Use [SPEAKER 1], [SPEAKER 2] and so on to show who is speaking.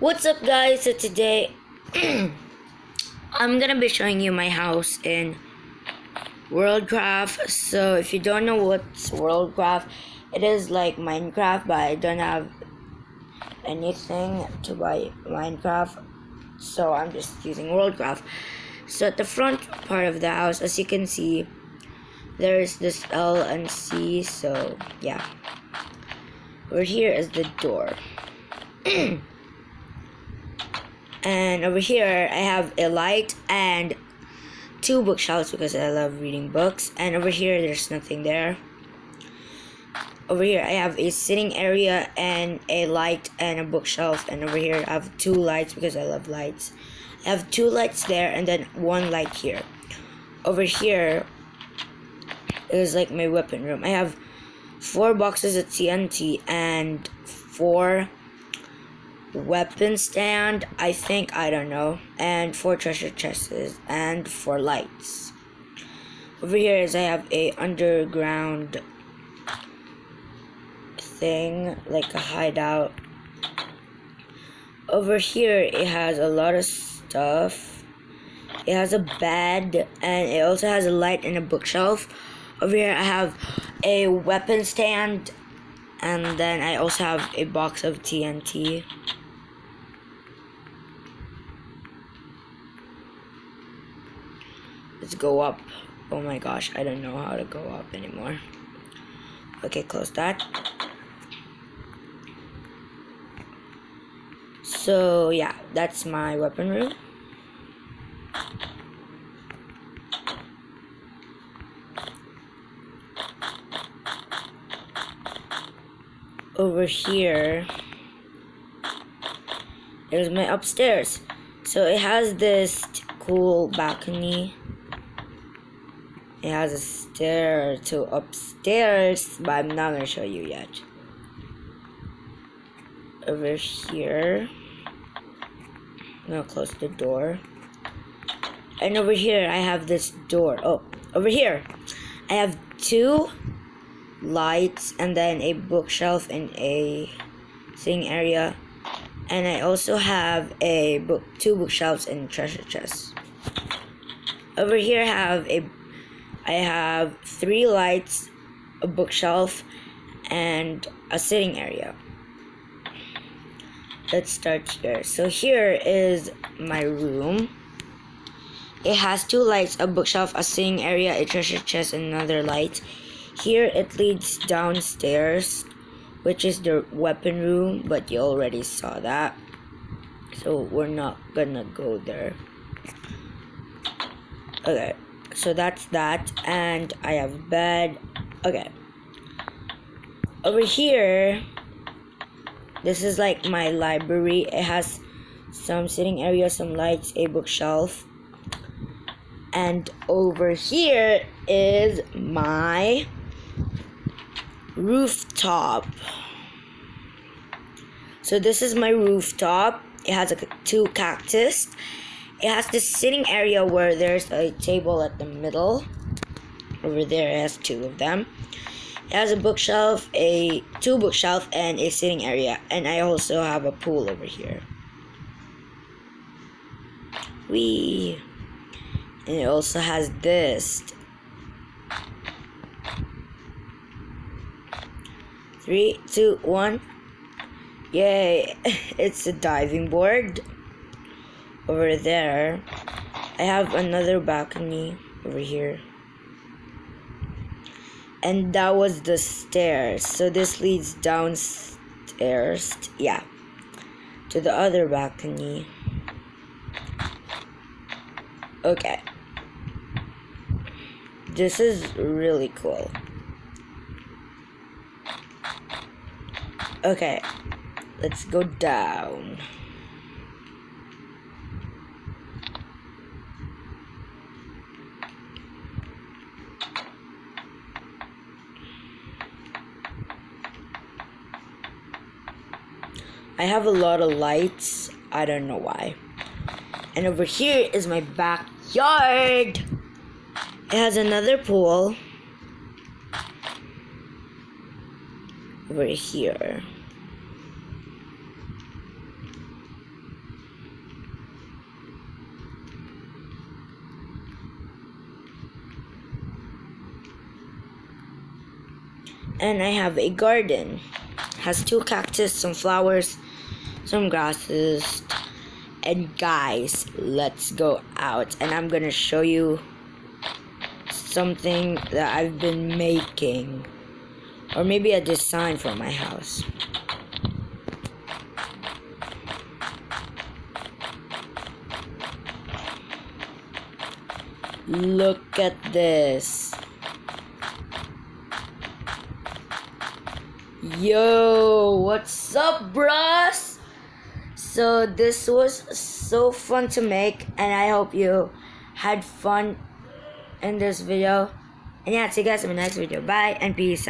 [SPEAKER 1] What's up guys? So today I'm gonna be showing you my house in Worldcraft. So if you don't know what's Worldcraft, it is like Minecraft but I don't have anything to buy Minecraft. So I'm just using Worldcraft. So at the front part of the house, as you can see, there's this L and C, so yeah. Over here is the door. and over here I have a light and two bookshelves because I love reading books. And over here there's nothing there. Over here I have a sitting area and a light and a bookshelf. And over here I have two lights because I love lights. I have two lights there and then one light here. Over here is like my weapon room. I have four boxes of TNT and four weapon stand, I think, I don't know, and four treasure chests and four lights. Over here is I have a underground thing, like a hideout. Over here it has a lot of stuff. It has a bed and it also has a light and a bookshelf. Over here I have a weapon stand and then I also have a box of TNT. Let's go up. Oh my gosh, I don't know how to go up anymore. Okay, close that. So yeah, that's my weapon room. Over here is my upstairs. So it has this cool balcony it has a stair to upstairs, but I'm not gonna show you yet. Over here, I'm gonna close the door. And over here, I have this door. Oh, over here, I have two lights and then a bookshelf and a sitting area. And I also have a book, two bookshelves and treasure chests. Over here, I have a I have three lights, a bookshelf, and a sitting area. Let's start here. So here is my room. It has two lights, a bookshelf, a sitting area, a treasure chest, and another light. Here it leads downstairs, which is the weapon room, but you already saw that. So we're not gonna go there. Okay so that's that and I have bed. Okay. Over here this is like my library. It has some sitting area some lights a bookshelf. And over here is my rooftop. So this is my rooftop. It has a two cactus it has this sitting area where there's a table at the middle. Over there it has two of them. It has a bookshelf, a two bookshelf, and a sitting area. And I also have a pool over here. We and it also has this. Three, two, one. Yay! It's a diving board over there. I have another balcony over here. And that was the stairs. So this leads downstairs. Yeah. To the other balcony. Okay. This is really cool. Okay. Let's go down. I have a lot of lights. I don't know why. And over here is my backyard. It has another pool. Over here. And I have a garden. Has two cactus, some flowers, some grasses, and guys, let's go out and I'm gonna show you something that I've been making. Or maybe a design for my house. Look at this. Yo, what's up, bros? So this was so fun to make and I hope you had fun in this video. And yeah, see you guys in the next video. Bye and peace out.